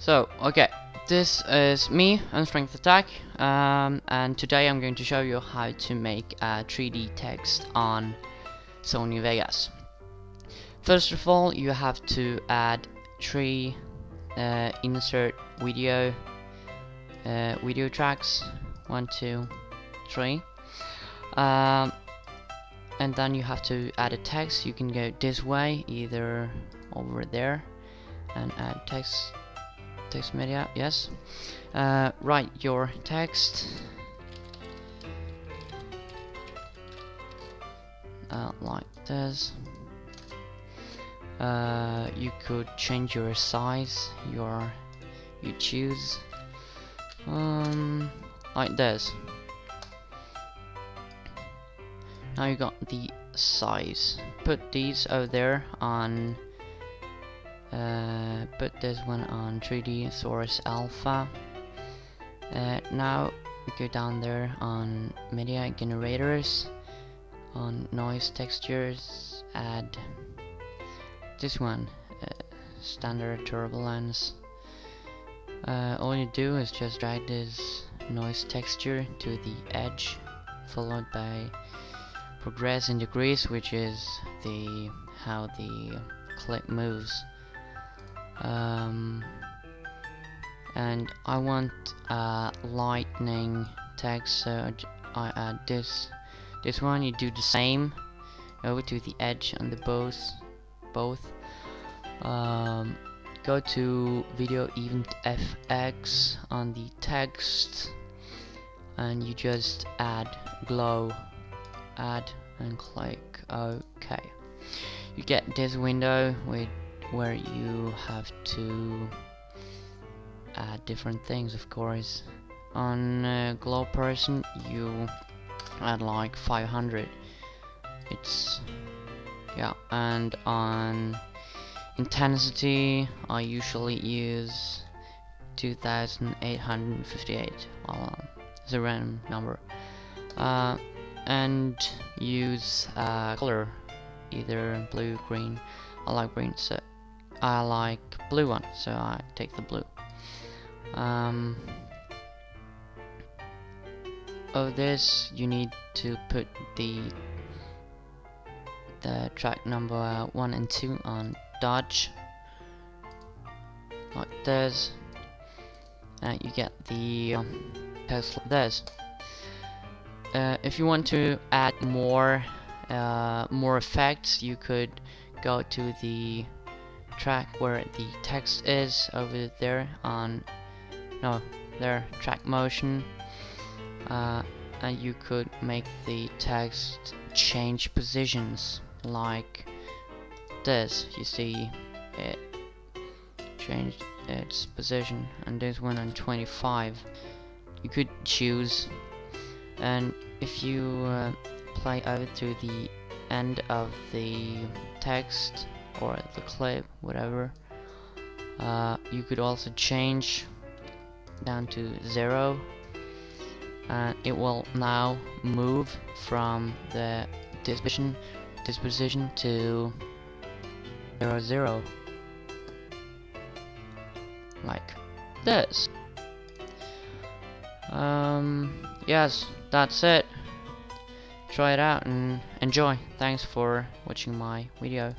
So, okay, this is me on Strength Attack, um, and today I'm going to show you how to make a 3D text on Sony Vegas. First of all, you have to add three uh, insert video uh, video tracks, one, two, three, um, and then you have to add a text. You can go this way, either over there, and add text text media yes. Uh, write your text. Uh, like this. Uh, you could change your size your you choose. Um, like this. Now you got the size. Put these over there on uh, put this one on 3D Source Alpha. Uh, now go down there on media generators, on noise textures, add this one, uh, standard turbulence. Uh, all you do is just drag this noise texture to the edge, followed by progress in degrees, which is the how the clip moves um, and I want a lightning text so I add this this one you do the same over to the edge on the both both. Um, go to video event fx on the text and you just add glow add and click OK you get this window with where you have to add different things of course. On uh, glow person you add like 500 it's yeah and on intensity I usually use 2858 well, it's a random number. Uh, and use uh, color either blue green. I like green so I like blue one, so I take the blue. Um, of this, you need to put the the track number one and two on dodge, like this, and you get the um, text like this. Uh, if you want to add more uh, more effects, you could go to the track where the text is over there on no there track motion. Uh, and you could make the text change positions like this. You see it changed its position and this one on 25 you could choose and if you uh, play over to the end of the text or the clip, whatever. Uh, you could also change down to zero. And it will now move from the disposition disposition to zero zero. Like this. Um yes that's it. Try it out and enjoy. Thanks for watching my video